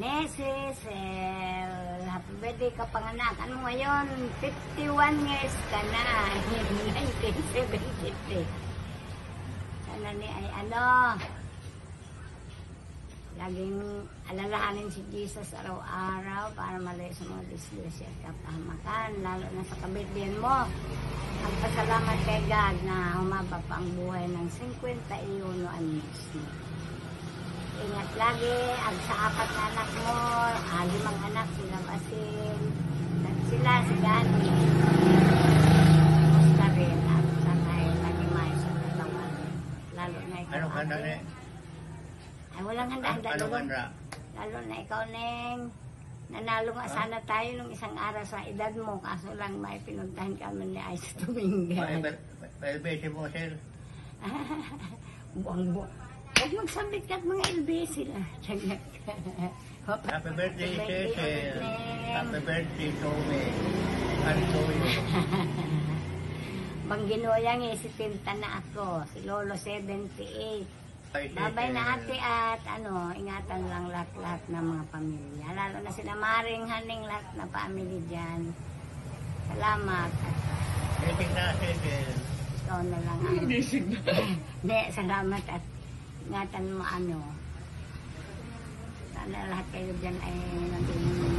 Nesis, eh, happy birthday ka panganak. Ano ngayon? 51 years ka na. 1973. Sana ni ay ano, laging alalahanin si Jesus araw-araw para malayo sa mga disgrasya at kapahamakan, lalo na sa kabitbiyan mo. Magpasalamat kay God na humaba pa ang buhay ng 51 anyos mo. Ingat lagi, ang sa apat na anak mo, ah, limang anak, sila Basil, at sila si Gani. Basta rin, at sanay, lagi may sa katawan. Lalo na ikaw. Ano ka na ni? Ay, walang handa-handa. Ano ka na? lalo na ikaw, Neng. Nanalo nga sana tayo nung isang araw sa edad mo, kaso lang may pinuntahan kami ni Ice Dominguez. Paibesi mo, sir. Buang buang. Huwag magsabit ka at mga LB sila. Happy birthday, Cecil. Neng. Happy birthday to me. To you? Bang ginuyang eh, si Tinta na ako. Si Lolo 78. Ay, Babay na ate at ano, ingatan lang lahat-lahat ng mga pamilya. Lalo na sila Maring Haning lahat na family dyan. Salamat. Ikaw na lang ang... Hindi, salamat at ingatan mo ano. Sana lahat kayo dyan ay naging.